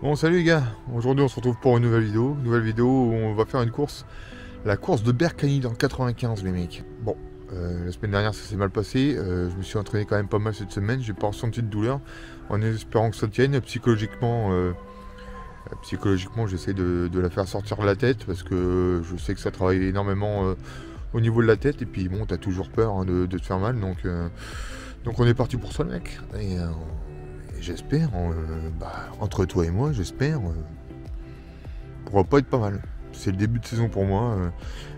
Bon salut les gars, aujourd'hui on se retrouve pour une nouvelle vidéo, nouvelle vidéo où on va faire une course, la course de Berkani dans 95 les mecs. Bon, euh, la semaine dernière ça s'est mal passé, euh, je me suis entraîné quand même pas mal cette semaine, j'ai pas ressenti de douleur, en espérant que ça tienne, psychologiquement, euh, psychologiquement j'essaie de, la faire sortir de la tête parce que je sais que ça travaille énormément au niveau de la tête. Et puis bon t'as toujours peur hein, de, te faire mal. Donc, donc on est parti pour ça le mec. J'espère, euh, bah, entre toi et moi, j'espère, euh, pourra pas être pas mal. C'est le début de saison pour moi, euh,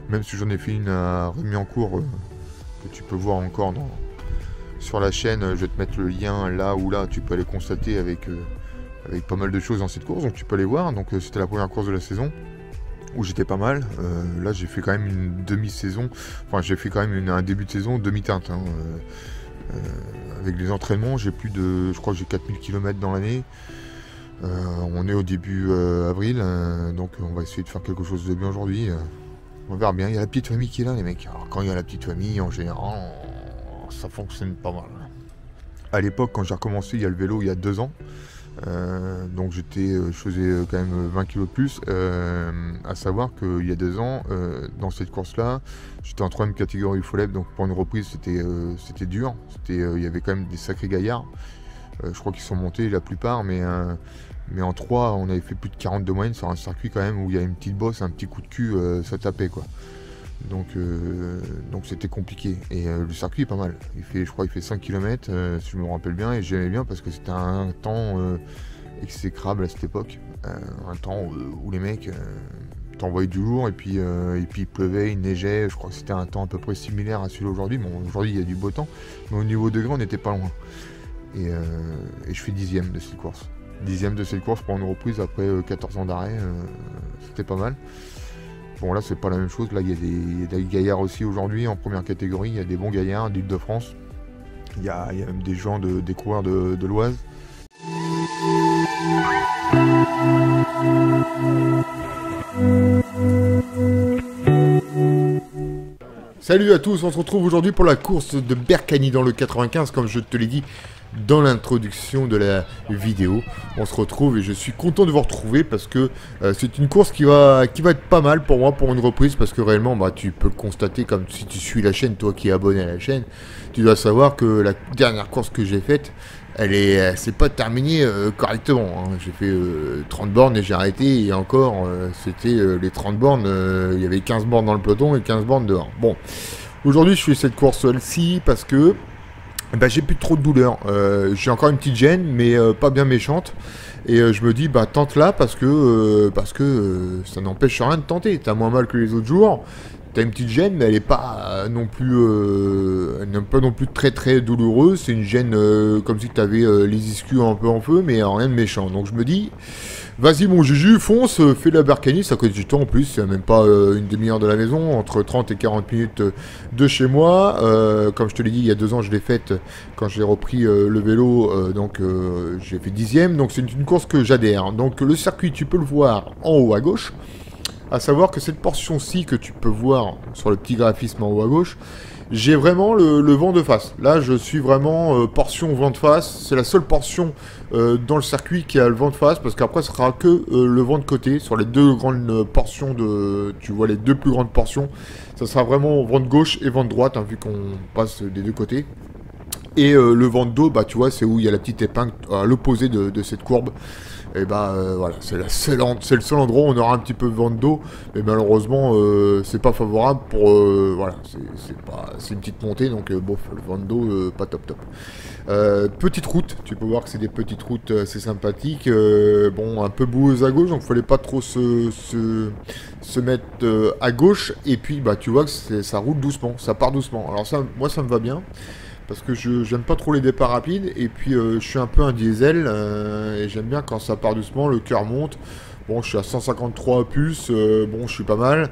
même si j'en ai fait une à Rémi en cours, que tu peux voir encore sur la chaîne. Je vais te mettre le lien là ou là, tu peux aller constater avec, avec pas mal de choses dans cette course, donc tu peux aller voir. Donc c'était la première course de la saison où j'étais pas mal. là, j'ai fait quand même une demi-saison. Enfin, j'ai fait quand même un début de saison demi-teinte. Hein, euh, avec les entraînements, j'ai plus de. Je crois que j'ai 4000 km dans l'année. Euh, on est au début euh, avril, donc on va essayer de faire quelque chose de bien aujourd'hui. on verra bien. Il y a la petite famille qui est là, les mecs. Alors, quand il y a la petite famille, en général, ça fonctionne pas mal. À l'époque, quand j'ai recommencé, il y a le vélo il y a deux ans. Euh, donc j'étais, euh, je faisais euh, quand même 20 kg de plus. à savoir qu'il y a deux ans, dans cette course-là, j'étais en troisième catégorie Foleb, donc pour une reprise c'était dur. Il y avait quand même des sacrés gaillards. je crois qu'ils sont montés la plupart, mais mais en 3 on avait fait plus de 40 de moyenne sur un circuit quand même où il y a une petite bosse, un petit coup de cul, ça tapait quoi. Donc donc c'était compliqué. Et le circuit est pas mal. Il fait, je crois il fait 5 km si je me rappelle bien et j'aimais bien parce que c'était un temps exécrable à cette époque. un temps où, les mecs t'envoyaient du lourd et puis, et puis il pleuvait, il neigeait. Je crois que c'était un temps à peu près similaire à celui d'aujourd'hui. Bon aujourd'hui il y a du beau temps. Mais au niveau degré on n'était pas loin. Et, et, je fais dixième de cette course. Dixième de cette course pour une reprise après 14 ans d'arrêt. c'était pas mal. Bon, là, c'est pas la même chose. Là, il y, a des gaillards aussi aujourd'hui en première catégorie. Il y a des bons gaillards d'Île-de-France. Il y, a, même des gens de, des coureurs de, l'Oise. Salut à tous, on se retrouve aujourd'hui pour la course de Berkani dans le 95, comme je te l'ai dit dans l'introduction de la vidéo. On se retrouve et je suis content de vous retrouver parce que euh, c'est une course qui va, qui va être pas mal pour moi pour une reprise parce que réellement bah, tu peux le constater comme si tu suis la chaîne, toi qui es abonné à la chaîne, tu dois savoir que la dernière course que j'ai faite, elle est, c'est pas terminée euh, correctement. Hein. J'ai fait 30 euh, bornes et j'ai arrêté et encore c'était les 30 bornes, il y avait 15 bornes dans le peloton et 15 bornes dehors. Bon, aujourd'hui je fais cette course-ci parce que bah, j'ai plus trop de douleur. Euh, j'ai encore une petite gêne, mais euh, pas bien méchante. Et euh, je me dis, bah tente là parce que, parce que ça n'empêche rien de tenter. T'as moins mal que les autres jours. T'as une petite gêne, mais elle est pas non plus, elle n'est pas non plus très très douloureuse. C'est une gêne comme si t'avais les ischios un peu en feu, mais rien de méchant. Donc je me dis, Vas-y mon Juju, fonce, euh, fais la Berkani, ça coûte du temps en plus, c'est même pas euh, une demi-heure de la maison, entre 30 et 40 minutes euh, de chez moi. comme je te l'ai dit, il y a deux ans, je l'ai faite quand j'ai repris le vélo, donc j'ai fait dixième, donc c'est une, course que j'adhère. Donc le circuit, tu peux le voir en haut à gauche, à savoir que cette portion-ci que tu peux voir sur le petit graphisme en haut à gauche, j'ai vraiment le, vent de face. Là, je suis vraiment portion vent de face. C'est la seule portion euh, dans le circuit qui a le vent de face, parce qu'après, ce sera que euh, le vent de côté, sur les deux grandes portions de... Tu vois les deux plus grandes portions, ça sera vraiment vent de gauche et vent de droite, hein, vu qu'on passe des deux côtés. Et euh, le vent de dos, bah, tu vois, c'est où il y a la petite épingle à l'opposé de, cette courbe. Et bah voilà, c'est le seul endroit où on aura un petit peu de vent de dos, mais malheureusement c'est pas favorable pour voilà, c'est une petite montée donc bof, le vent de dos pas top top. Euh, petite route, tu peux voir que c'est des petites routes assez euh, sympathiques. Euh, bon, un peu boueuse à gauche, donc il fallait pas trop se, se, mettre à gauche. Et puis, bah, tu vois que ça roule doucement, ça part doucement. Alors ça, moi, ça me va bien. Parce que je j'aime pas trop les départs rapides. Et puis, je suis un peu un diesel. et j'aime bien quand ça part doucement, le cœur monte. Bon, je suis à 153 puces, bon, je suis pas mal.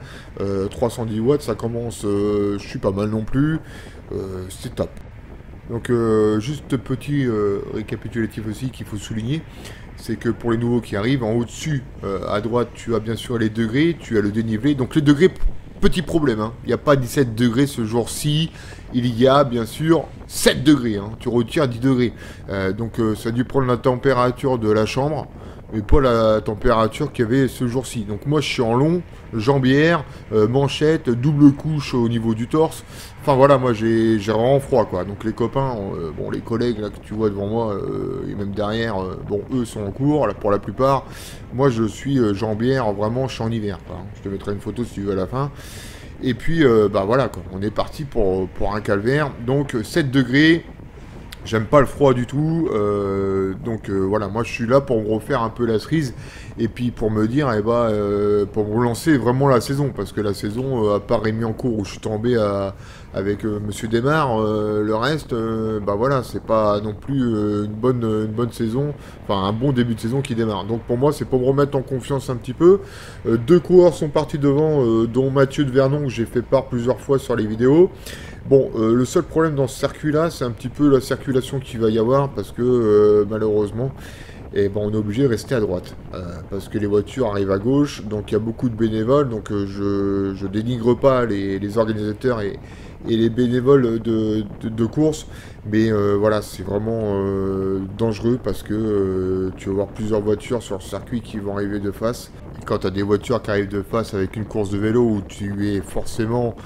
310 watts, ça commence, je suis pas mal non plus. c'est top. Donc euh, juste petit euh, récapitulatif aussi qu'il faut souligner, c'est que pour les nouveaux qui arrivent, en haut-dessus, euh, à droite, tu as bien sûr les degrés, tu as le dénivelé. Donc le degré, petit problème, hein. il n'y a pas 17 degrés ce jour-ci, il y a bien sûr 7 degrés, hein. tu retires 10 degrés. donc ça a dû prendre la température de la chambre. Mais pas la température qu'il y avait ce jour-ci. Donc moi je suis en long, jambière, euh, manchette, double couche au niveau du torse. Enfin voilà, moi j'ai vraiment froid quoi. Donc les copains, euh, bon les collègues là que tu vois devant moi euh, et même derrière, bon eux sont en cours là, pour la plupart. Moi je suis jambière, vraiment je suis en hiver. Je te mettrai une photo si tu veux à la fin. Et puis bah voilà on est parti pour, pour un calvaire. Donc 7 degrés, J'aime pas le froid du tout, euh, donc euh, voilà, moi je suis là pour me refaire un peu la cerise et puis pour me dire, eh ben, euh, pour me relancer vraiment la saison, parce que la saison, à part Rémi en cours où je suis tombé avec Monsieur Desmar, le reste, bah voilà, c'est pas non plus une bonne, une bonne saison, enfin un bon début de saison qui démarre. Donc pour moi, c'est pour me remettre en confiance un petit peu. deux coureurs sont partis devant, dont Mathieu de Vernon que j'ai fait part plusieurs fois sur les vidéos. Bon, euh, le seul problème dans ce circuit-là, c'est un petit peu la circulation qu'il va y avoir, parce que euh, malheureusement, eh ben, on est obligé de rester à droite, euh, parce que les voitures arrivent à gauche, donc il y a beaucoup de bénévoles, donc je, ne dénigre pas les, organisateurs et, les bénévoles de, course, mais voilà, c'est vraiment dangereux, parce que tu vas voir plusieurs voitures sur le circuit qui vont arriver de face. Et quand tu as des voitures qui arrivent de face avec une course de vélo où tu es forcément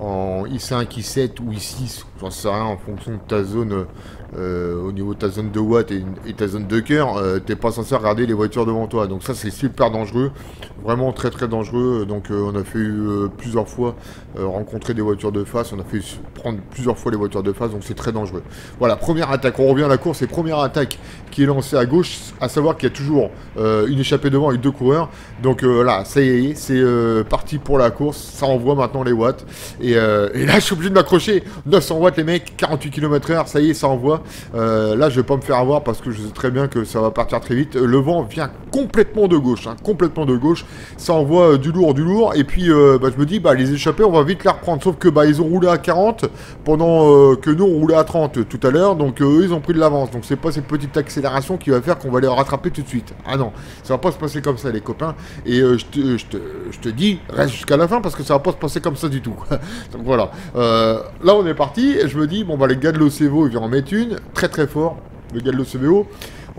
en I5, I7 ou I6, j'en sais rien, en fonction de ta zone, euh, au niveau de ta zone de watt et, ta zone de cœur, euh, t'es pas censé regarder les voitures devant toi. Donc ça c'est super dangereux, vraiment très très dangereux. Donc euh, on a fait plusieurs fois rencontrer des voitures de face, on a fait prendre plusieurs fois les voitures de face, donc c'est très dangereux. Voilà, première attaque, on revient à la course, et première attaque qui est lancée à gauche, à savoir qu'il y a toujours une échappée devant avec deux coureurs. Donc voilà, ça y est, c'est parti pour la course, ça envoie maintenant les watts. Et euh, et, là, je suis obligé de m'accrocher. 900 watts, les mecs, 48 km/h, ça y est, ça envoie. Euh, là, je vais pas me faire avoir parce que je sais très bien que ça va partir très vite. Le vent vient complètement de gauche, hein, complètement de gauche. Ça envoie euh, du lourd, du lourd. Et puis, bah, je me dis, bah, les échappés, on va vite les reprendre. Sauf que bah, ils ont roulé à 40 pendant que nous, on roulait à 30 tout à l'heure. Donc, eux, ils ont pris de l'avance. Donc, c'est pas cette petite accélération qui va faire qu'on va les rattraper tout de suite. Ah non, ça va pas se passer comme ça, les copains. Et je te, je, te, dis, reste jusqu'à la fin parce que ça va pas se passer comme ça du tout. Donc voilà. Euh, là, on est parti. Je me dis, bon, bah, les gars de l'OCVO, ils viennent en mettre une. Très, très fort. Le gars de l'OCVO.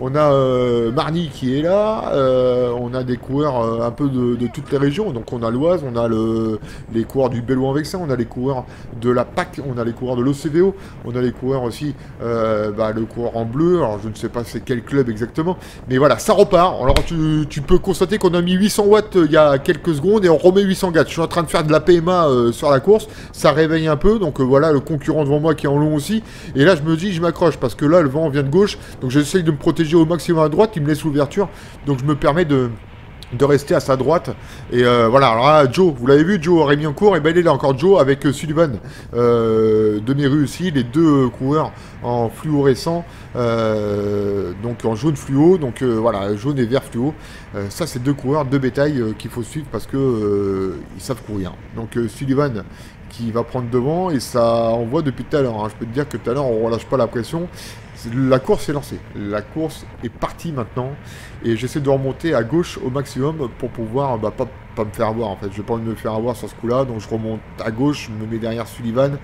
On a euh, Marny qui est là, euh, on a des coureurs euh, un peu de, toutes les régions. Donc on a l'Oise, on a le, les coureurs du en vexin on a les coureurs de la PAC, on a les coureurs de l'OCVO, on a les coureurs aussi, bah, le coureur en bleu. Alors je ne sais pas c'est quel club exactement, mais voilà, ça repart. Alors tu, peux constater qu'on a mis 800 watts il y a quelques secondes et on remet 800 watts. Je suis en train de faire de la PMA sur la course, ça réveille un peu. Donc voilà, le concurrent devant moi qui est en long aussi. Et là je me dis, je m'accroche parce que là le vent vient de gauche, donc j'essaye de me protéger au maximum à droite, il me laisse l'ouverture, donc je me permets de, de rester à sa droite. Et euh, voilà, alors là, Joe, vous l'avez vu, Joe aurait mis en cours, et ben il est là encore Joe avec euh, Sullivan euh, de mes rues aussi, les deux coureurs en fluorescent, donc en jaune fluo, donc voilà, jaune et vert fluo. ça, c'est deux coureurs de bétail qu'il faut suivre parce que ils savent courir. Donc Sullivan qui va prendre devant et ça envoie depuis tout à l'heure. Hein. Je peux te dire que tout à l'heure on relâche pas la pression la course est lancée. La course est partie maintenant. Et j'essaie de remonter à gauche au maximum pour pouvoir bah, pas, me faire avoir en fait. Je vais pas me faire avoir sur ce coup-là. Donc je remonte à gauche, je me mets derrière Sullivan,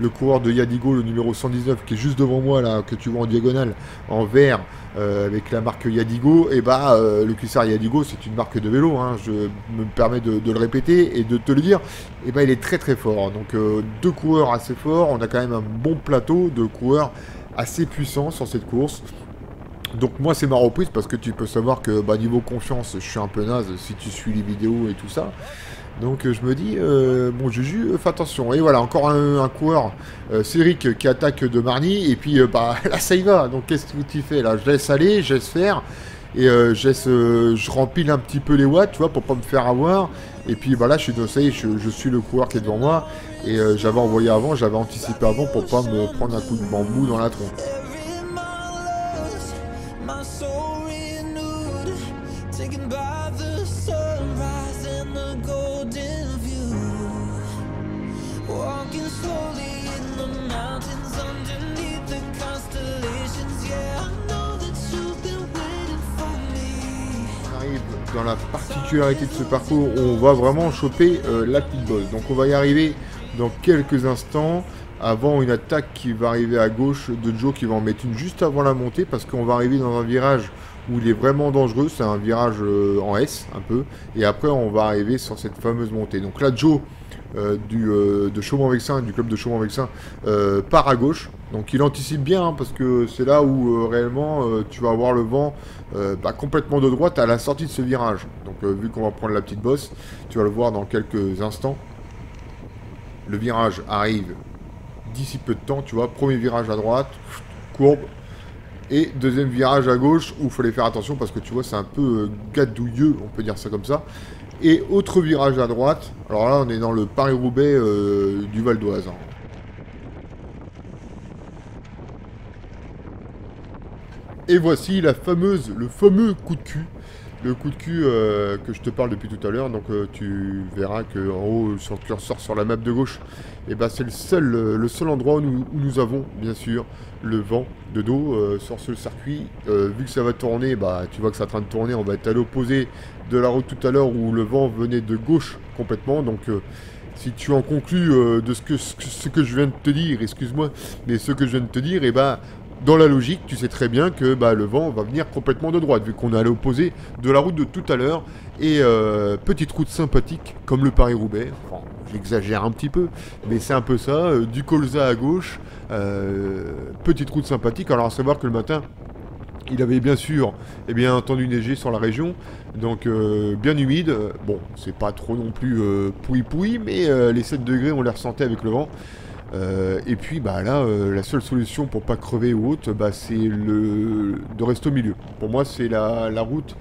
le coureur de Yadigo, le numéro 119 qui est juste devant moi là, que tu vois en diagonale, en vert, euh, avec la marque Yadigo. Et bah euh, le cuissard Yadigo c'est une marque de vélo. Hein. Je me permets de, le répéter et de te le dire. Et bah il est très très fort. Donc euh, deux coureurs assez forts. On a quand même un bon plateau de coureurs assez puissant sur cette course. Donc moi c'est ma reprise parce que tu peux savoir que bah, niveau confiance je suis un peu naze si tu suis les vidéos et tout ça. Donc je me dis, euh, bon Juju, fais attention. Et voilà, encore un, coureur, euh, Céric qui attaque de Marny. Et puis euh, bah là ça y va. Donc qu'est-ce que tu fais là? Je laisse aller, je laisse faire. Et je, laisse, je rempile un petit peu les watts, tu vois, pour pas me faire avoir. Et puis bah là je suis, ça je suis le coureur qui est devant moi. Et euh, j'avais envoyé avant, j'avais anticipé avant pour pas me prendre un coup de bambou dans la tronche. Dans la particularité de ce parcours où on va vraiment choper euh, la petite bosse. Donc on va y arriver dans quelques instants avant une attaque qui va arriver à gauche de Joe qui va en mettre une juste avant la montée parce qu'on va arriver dans un virage où il est vraiment dangereux. C'est un virage euh, en S, un peu. Et après, on va arriver sur cette fameuse montée. Donc là, Joe, euh, du, de Chaumont-Vexin, du club de Chaumont-Vexin, part à gauche. Donc il anticipe bien, hein, parce que c'est là où réellement tu vas avoir le vent bah, complètement de droite à la sortie de ce virage. Donc vu qu'on va prendre la petite bosse, tu vas le voir dans quelques instants. Le virage arrive d'ici peu de temps, tu vois. Premier virage à droite, courbe. Et deuxième virage à gauche, où il fallait faire attention parce que tu vois, c'est un peu euh, gadouilleux, on peut dire ça comme ça. Et autre virage à droite. Alors là, on est dans le Paris-Roubaix euh, du Val d'Oise. Hein. Et voici la fameuse, le fameux coup de cul. Le coup de cul euh, que je te parle depuis tout à l'heure, donc euh, tu verras que en haut sur le curseur sur la map de gauche, eh ben c'est le seul, euh, endroit où nous, avons bien sûr le vent de dos sur ce circuit. vu que ça va tourner, bah tu vois que c'est en train de tourner, on va être à l'opposé de la route tout à l'heure où le vent venait de gauche complètement, donc si tu en conclus de ce que, je viens de te dire, excuse-moi, mais ce que je viens de te dire, eh ben dans la logique, tu sais très bien que bah, le vent va venir complètement de droite, vu qu'on est à l'opposé de la route de tout à l'heure. Et euh, petite route sympathique, comme le Paris-Roubaix. Enfin, j'exagère un petit peu, mais c'est un peu ça. Euh, du colza à gauche, euh, petite route sympathique. Alors à savoir que le matin, il avait bien sûr eh bien entendu neiger sur la région, donc bien humide. Bon, c'est pas trop non plus pouille-pouille, mais les 7 degrés on les ressentait avec le vent. Euh, et puis bah là, euh, la seule solution pour pas crever ou autre, bah, c'est le de rester au milieu. Pour moi, c'est la, route.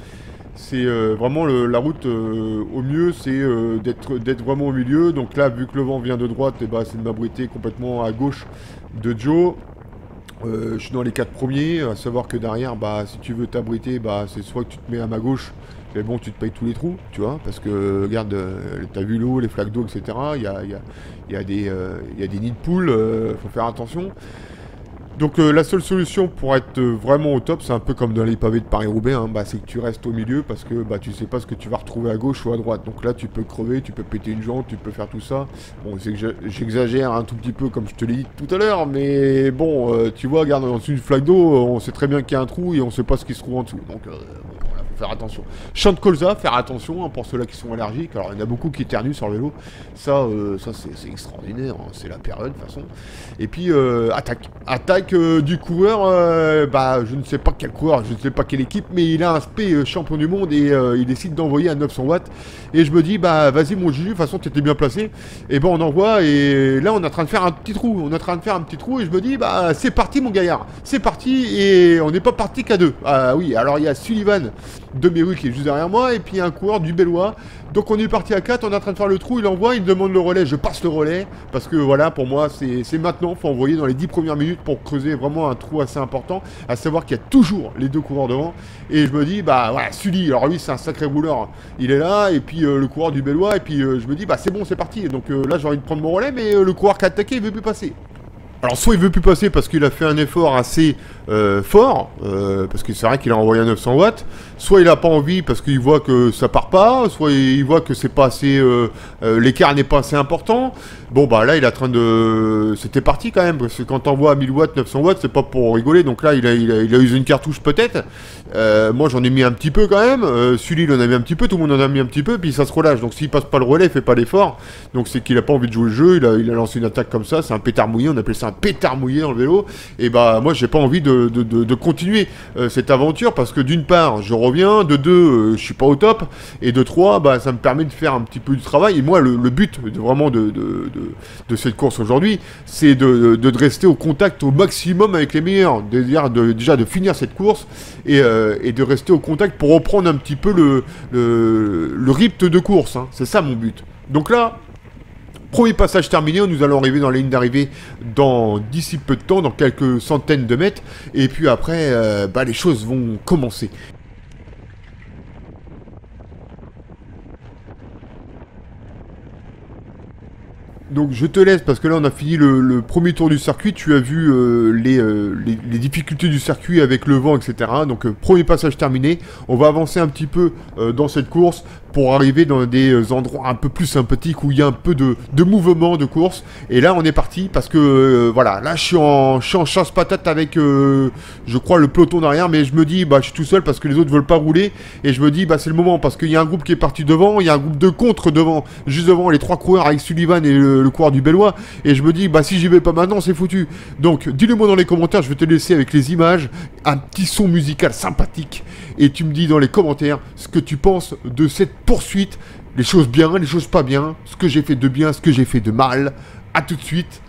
C'est euh, vraiment la route au mieux, c'est d'être d'être vraiment au milieu. Donc là, vu que le vent vient de droite, et eh bah, c'est de m'abriter complètement à gauche de Joe. je suis dans les quatre premiers, à savoir que derrière, bah, si tu veux t'abriter, bah, c'est soit que tu te mets à ma gauche, mais bon, tu te payes tous les trous, tu vois, parce que, regarde, t'as vu l'eau, les flaques d'eau, etc. Il y a, il y, a des, euh, il y a des nids de poules, euh, faut faire attention. Donc euh, la seule solution pour être vraiment au top, c'est un peu comme dans les pavés de Paris-Roubaix, hein, bah, c'est que tu restes au milieu parce que bah, tu sais pas ce que tu vas retrouver à gauche ou à droite. Donc là tu peux crever, tu peux péter une jambe, tu peux faire tout ça. Bon, c'est que j'exagère un tout petit peu comme je te l'ai dit tout à l'heure, mais bon, tu vois, regarde, dans une flaque d'eau, on sait très bien qu'il y a un trou et on sait pas ce qui se trouve en dessous. Donc faire attention. Chant de colza, faire attention hein, pour ceux-là qui sont allergiques. Alors il y en a beaucoup qui éternuent sur le vélo. Ça, euh, ça c'est extraordinaire. Hein. C'est la période de toute façon. Et puis euh, attaque. Attaque euh, du coureur. bah je ne sais pas quel coureur, je ne sais pas quelle équipe, mais il a un SP champion du monde et il décide d'envoyer à 900 watts. Et je me dis bah vas-y mon Juju, de toute façon tu étais bien placé. Et bon on envoie et là on est en train de faire un petit trou. On est en train de faire un petit trou et je me dis bah c'est parti mon gaillard. C'est parti et on n'est pas parti qu'à deux. Ah oui alors il y a Sullivan de Meru qui est juste derrière moi, et puis un coureur du Bellois. Donc on est parti à 4, on est en train de faire le trou, il envoie, il demande le relais, je passe le relais, parce que voilà, pour moi, c'est maintenant, il faut envoyer dans les 10 premières minutes pour creuser vraiment un trou assez important, à savoir qu'il y a toujours les deux coureurs devant, et je me dis, bah voilà, Sully, alors lui c'est un sacré rouleur, il est là, et puis euh, le coureur du Bellois, et puis euh, je me dis, bah c'est bon, c'est parti, donc euh, là j'ai envie de prendre mon relais, mais le coureur qui a attaqué, il veut plus passer. Alors soit il veut plus passer parce qu'il a fait un effort assez euh, fort, euh, parce que c'est vrai qu'il a envoyé à 900 watts, soit il a pas envie parce qu'il voit que ça part pas, soit il voit que c'est pas assez, euh, l'écart n'est pas assez important. Bon bah là il est en train de, c'était parti quand même parce que quand t'envoies à 1000 watts, 900 watts, c'est pas pour rigoler. Donc là il a, il a, usé une cartouche peut-être. moi j'en ai mis un petit peu quand même. Sully il en a mis un petit peu, tout le monde en a mis un petit peu, puis ça se relâche. Donc s'il passe pas le relais, il fait pas l'effort. Donc c'est qu'il a pas envie de jouer le jeu. Il a, il a lancé une attaque comme ça, c'est un pétard mouillé, on appelle ça un pétard mouillé dans le vélo. Et bah moi j'ai pas envie de, de, continuer euh, cette aventure parce que d'une part je reviens, de deux euh, je suis pas au top, et de trois bah ça me permet de faire un petit peu du travail. Et moi le, but vraiment de, cette course aujourd'hui, c'est de, rester au contact au maximum avec les meilleurs, déjà de, déjà de finir cette course et, euh, et, de rester au contact pour reprendre un petit peu le, le, le rythme de course. Hein. C'est ça mon but. Donc là, Premier passage terminé, nous allons arriver dans la ligne d'arrivée dans d'ici peu de temps, dans quelques centaines de mètres. Et puis après, euh, bah, les choses vont commencer. Donc je te laisse parce que là on a fini le, premier tour du circuit. Tu as vu euh, euh, les, difficultés du circuit avec le vent, etc. Donc premier passage terminé. On va avancer un petit peu dans cette course pour arriver dans des euh, endroits un peu plus sympathiques où il y a un peu de, mouvement de course. Et là, on est parti parce que euh, voilà, là, je suis en, chasse patate avec, euh, je crois, le peloton derrière, mais je me dis, bah, je suis tout seul parce que les autres veulent pas rouler. Et je me dis, bah, c'est le moment parce qu'il y a un groupe qui est parti devant, il y a un groupe de contre devant, juste devant les trois coureurs avec Sullivan et le, coureur du Bellois. Et je me dis, bah, si j'y vais pas maintenant, c'est foutu. Donc, dis-le moi dans les commentaires, je vais te laisser avec les images, un petit son musical sympathique. Et tu me dis dans les commentaires ce que tu penses de cette poursuite, les choses bien, les choses pas bien, ce que j'ai fait de bien, ce que j'ai fait de mal. A tout de suite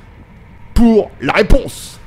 pour la réponse.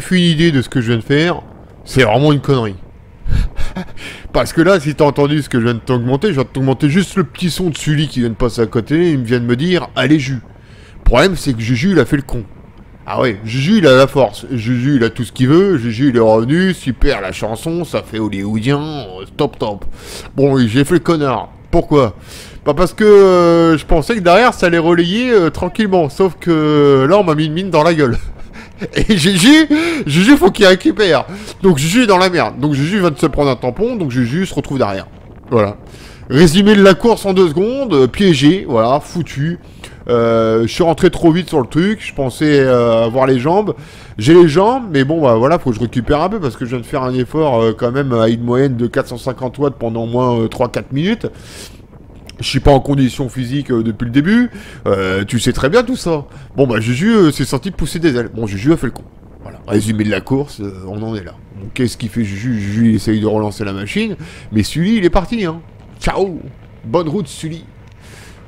Fait une idée de ce que je viens de faire, c'est vraiment une connerie. Parce que là, si t'as entendu ce que je viens de t'augmenter, je viens de t'augmenter juste le petit son de Sully qui vient de passer à côté, il me vient de me dire « Allez, Jus !» Le problème, c'est que Juju, il a fait le con. Ah ouais, Juju, il a la force. Juju, il a tout ce qu'il veut. Juju, il est revenu. Super, la chanson, ça fait hollywoodien. euh, Top, top. Bon, j'ai fait le connard. Pourquoi? Bah parce que euh, je pensais que derrière, ça allait relayer euh, tranquillement. Sauf que là, on m'a mis une mine dans la gueule. Et Juju, Juju, faut qu'il récupère. Donc Juju est dans la merde. Donc Juju vient de se prendre un tampon. Donc Juju se retrouve derrière. Voilà. Résumé de la course en deux secondes. euh, piégé. Voilà, foutu. Euh, je suis rentré trop vite sur le truc. Je pensais euh, avoir les jambes. J'ai les jambes, mais bon, bah voilà, faut que je récupère un peu parce que je viens de faire un effort quand même à une moyenne de 450 watts pendant au moins euh, 3-4 minutes. Je suis pas en condition physique euh, depuis le début. Euh, tu sais très bien tout ça. Bon, bah Juju euh, s'est senti pousser des ailes. Bon, Juju a fait le con. Voilà. Résumé de la course, on en est là. Qu'est-ce qu'il fait Juju Juju, essaye de relancer la machine. Mais Sully, il est parti, hein. Ciao Bonne route, Sully.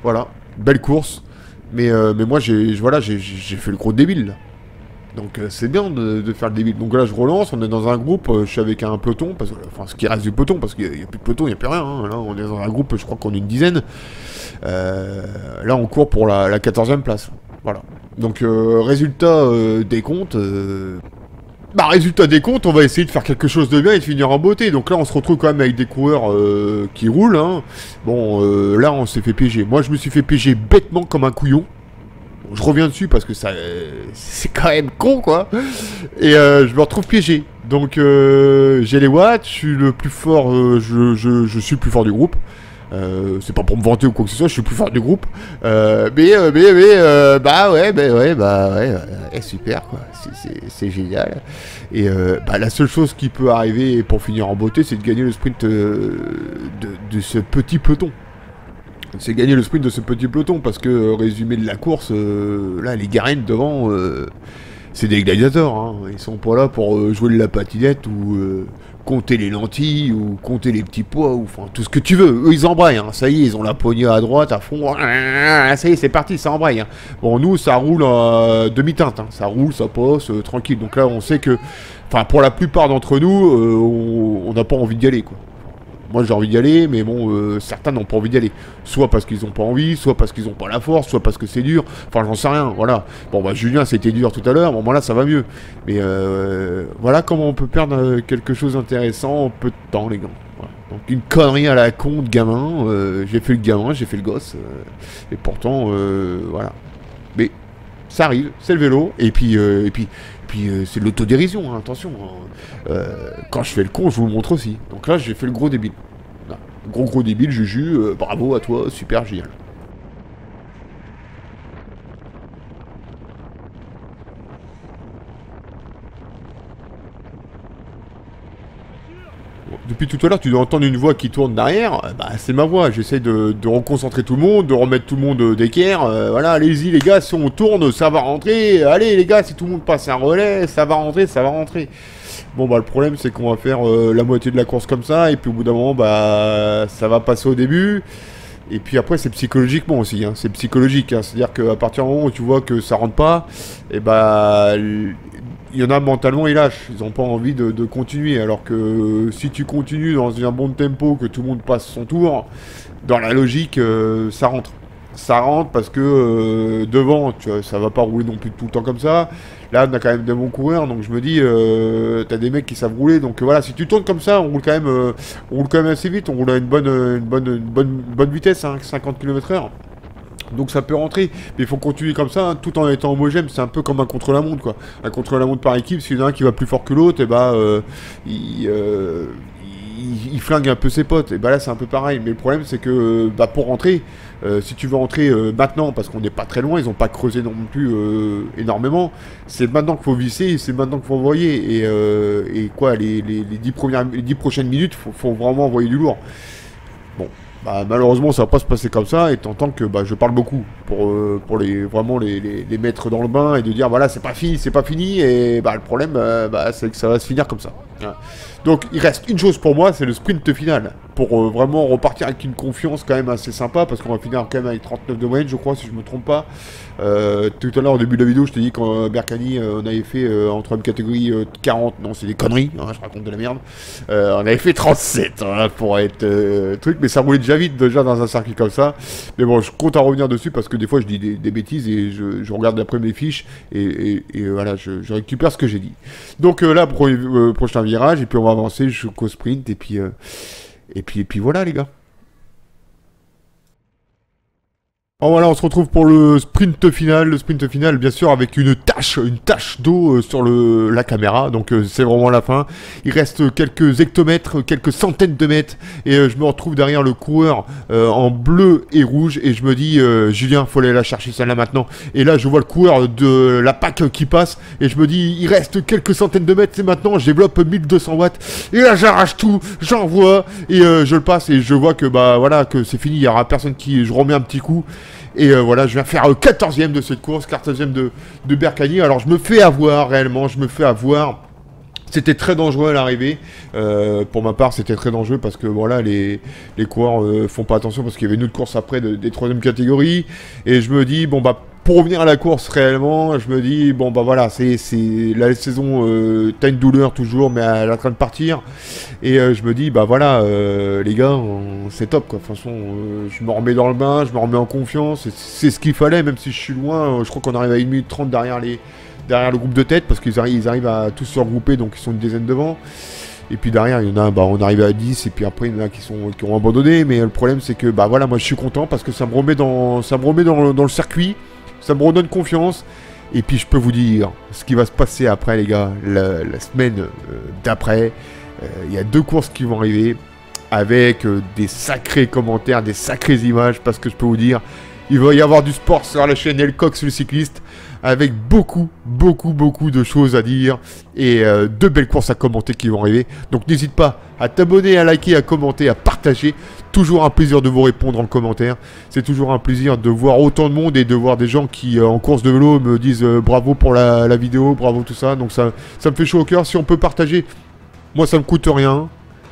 Voilà. Belle course. Mais, mais moi, j'ai voilà, j'ai fait le gros débile, là. Donc euh, c'est bien de, faire le débile. Donc là je relance, on est dans un groupe, euh, je suis avec un peloton, parce que, enfin ce qui reste du peloton, parce qu'il n'y a, plus de peloton, il n'y a plus rien. hein. Là on est dans un groupe, je crois qu'on est une dizaine. Euh, là on court pour la, la 14e place. Voilà. Donc résultat des comptes. Bah résultat des comptes, on va essayer de faire quelque chose de bien et de finir en beauté. Donc là on se retrouve quand même avec des coureurs qui roulent. hein. Bon là on s'est fait piéger. Moi je me suis fait piéger bêtement comme un couillon. Je reviens dessus parce que ça, euh, c'est quand même con quoi. Et euh, je me retrouve piégé. Donc euh, j'ai les watts, je suis le plus fort, je, je, suis le plus fort du groupe. C'est pas pour me vanter ou quoi que ce soit, je suis le plus fort du groupe. Mais, mais, mais, bah ouais, bah ouais, bah ouais, ouais, super quoi, C'est- génial. Et bah, la seule chose qui peut arriver pour finir en beauté, c'est de gagner le sprint de, de ce petit peloton. C'est gagner le sprint de ce petit peloton parce que euh, résumé de la course, euh, là les Garennes devant, euh, c'est des gladiateurs. Hein. Ils sont pas là pour jouer de la patinette ou compter les lentilles ou compter les petits poids ou enfin tout ce que tu veux. Eux ils embrayent. Hein. Ça y est, ils ont la poignée à droite à fond. Ça y est, c'est parti, ça embraye. Hein. Bon nous ça roule à demi-teinte. Ça roule, ça passe tranquille. Donc là on sait que, enfin pour la plupart d'entre nous, on n'a pas envie d'y aller quoi. Moi j'ai envie d'y aller, mais bon, euh, certains n'ont pas envie d'y aller. Soit parce qu'ils n'ont pas envie, soit parce qu'ils n'ont pas la force, soit parce que c'est dur. Enfin, j'en sais rien, voilà. Bon, bah Julien, c'était dur tout à l'heure, bon, moi là, ça va mieux. Mais euh, voilà comment on peut perdre euh, quelque chose d'intéressant en peu de temps, les gars. Voilà. Donc une connerie à la con de gamin. euh, j'ai fait le gamin, j'ai fait le gosse. et pourtant, voilà. Mais ça arrive, c'est le vélo. Et puis, et puis, puis euh, c'est l'autodérision, hein, attention. hein. Euh, quand je fais le con, je vous le montre aussi. Donc là, j'ai fait le gros débile. Gros gros débile, Juju, euh, bravo à toi, super génial. Depuis tout à l'heure, tu dois entendre une voix qui tourne derrière. Euh, Bah, c'est ma voix. J'essaie de, reconcentrer tout le monde, de remettre tout le monde euh, d'équerre. Euh, voilà, allez-y, les gars, si on tourne, ça va rentrer. Allez, les gars, si tout le monde passe un relais, ça va rentrer, ça va rentrer. Bon, bah, le problème, c'est qu'on va faire la moitié de la course comme ça. Et puis, au bout d'un moment, bah, ça va passer au début. Et puis après, c'est psychologiquement aussi. hein. C'est psychologique. hein. C'est-à-dire qu'à partir du moment où tu vois que ça rentre pas, et bah. Il y en a mentalement, ils lâchent. Ils n'ont pas envie de, continuer. Alors que si tu continues dans un bon tempo, que tout le monde passe son tour, dans la logique, euh, ça rentre. Ça rentre parce que euh, devant, tu vois, ça va pas rouler non plus tout le temps comme ça. Là, on a quand même des bons coureurs, donc je me dis, euh, t'as des mecs qui savent rouler. Donc voilà, si tu tournes comme ça, on roule quand même, on roule quand même assez vite. On roule à une bonne, une bonne, une bonne, bonne vitesse, hein, 50 km/h. Donc ça peut rentrer, mais il faut continuer comme ça, hein, tout en étant homogène. C'est un peu comme un contre-la-montre, quoi. Un contre-la-montre par équipe, s'il y en a un qui va plus fort que l'autre, et bah, euh, il, euh, il- flingue un peu ses potes. Et bah là, c'est un peu pareil. Mais le problème, c'est que bah, pour rentrer, euh, si tu veux rentrer euh, maintenant, parce qu'on n'est pas très loin, ils n'ont pas creusé non plus euh, énormément, c'est maintenant qu'il faut visser, c'est maintenant qu'il faut envoyer. Et, euh, et quoi, les, les, les 10 premières, les 10 prochaines minutes, faut vraiment envoyer du lourd. Bon, bah, malheureusement, ça va pas se passer comme ça, et t'entends que bah, je parle beaucoup pour, euh, pour les, vraiment les, les, les mettre dans le bain et de dire voilà, c'est pas fini, c'est pas fini, et bah, le problème, euh, bah, c'est que ça va se finir comme ça. Donc, il reste une chose pour moi, c'est le sprint final. Pour euh, vraiment repartir avec une confiance quand même assez sympa, parce qu'on va finir quand même avec 39 de moyenne, je crois, si je me trompe pas. Euh, tout à l'heure, au début de la vidéo, je t'ai dit qu'en Berkani, euh, on avait fait en troisième catégorie euh, 40, non, c'est des conneries, hein, je raconte de la merde. On avait fait 37 hein, pour être truc, mais ça roulait déjà vite déjà dans un circuit comme ça. Mais bon, je compte à revenir dessus parce que des fois je dis des, bêtises et je, regarde après mes fiches et, euh, voilà, je, récupère ce que j'ai dit. Donc euh, là, euh, prochain virage et puis on va avancer jusqu'au sprint et puis, et puis, et puis voilà les gars. Oh voilà, on se retrouve pour le sprint final. Le sprint final, bien sûr, avec une tache, une tache d'eau euh, sur la caméra. Donc euh, c'est vraiment la fin. Il reste quelques hectomètres, quelques centaines de mètres, et euh, je me retrouve derrière le coureur en bleu et rouge, et je me dis, euh, Julien, faut aller la chercher celle-là maintenant. Et là, je vois le coureur de la PAC qui passe, et je me dis, il reste quelques centaines de mètres, c'est maintenant. Je développe 1200 watts, et là, j'arrache tout, j'envoie, et je le passe, et je vois que bah voilà, que c'est fini. Il y aura personne qui, je remets un petit coup. Et euh, voilà, je viens faire 14ème de cette course, 14ème de, de Berkani. Alors je me fais avoir réellement, je me fais avoir. C'était très dangereux à l'arrivée. Euh, pour ma part, c'était très dangereux parce que voilà, les, les coureurs euh, font pas attention parce qu'il y avait une autre course après de- des troisième catégories. Et je me dis, bon bah, pour revenir à la course réellement, je me dis, bon bah voilà, c'est la saison, euh, t'as une douleur toujours, mais elle est en train de partir. Et euh, je me dis, bah voilà, euh, les gars, c'est top quoi. De toute façon, je me remets dans le bain, je me remets en confiance. C'est ce qu'il fallait, même si je suis loin. je crois qu'on arrive à 1 minute 30 derrière, les, derrière le groupe de tête, parce qu'ils arrivent, arrivent à tous se regrouper, donc ils sont une dizaine devant. Et puis derrière, il y en a, bah, on arrive à 10, et puis après, il y en a qui, sont, qui ont abandonné. Mais le problème, c'est que, bah voilà, moi je suis content parce que ça me remet dans, ça me remet dans, dans le circuit, ça me redonne confiance. Et puis je peux vous dire ce qui va se passer après, les gars, la, semaine euh, d'après. Euh, Il y a deux courses qui vont arriver avec euh, des sacrés commentaires, des sacrées images, parce que je peux vous dire, il va y avoir du sport sur la chaîne El Cox le cycliste, avec beaucoup, beaucoup, beaucoup de choses à dire et euh, de belles courses à commenter qui vont arriver. Donc n'hésite pas à t'abonner, à liker, à commenter, à partager. Toujours un plaisir de vous répondre en commentaire. C'est toujours un plaisir de voir autant de monde et de voir des gens qui, euh, en course de vélo, me disent euh, bravo pour la, vidéo, bravo tout ça. Donc ça, ça me fait chaud au cœur. Si on peut partager, moi ça me coûte rien.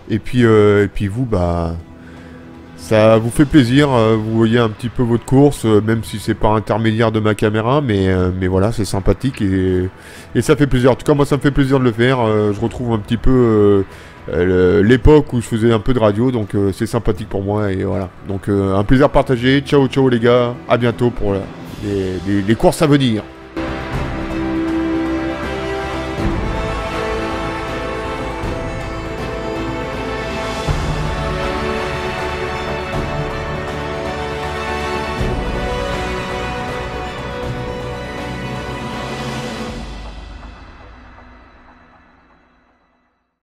Et puis, euh, et puis vous, bah, ça vous fait plaisir. euh, vous voyez un petit peu votre course, euh, même si c'est pas intermédiaire de ma caméra, mais, euh, mais voilà, c'est sympathique et, et ça fait plaisir. En tout cas, moi, ça me fait plaisir de le faire. je retrouve un petit peu l'époque où je faisais un peu de radio, donc c'est sympathique pour moi et voilà. Donc un plaisir partagé. Ciao, ciao les gars. À bientôt pour les courses à venir.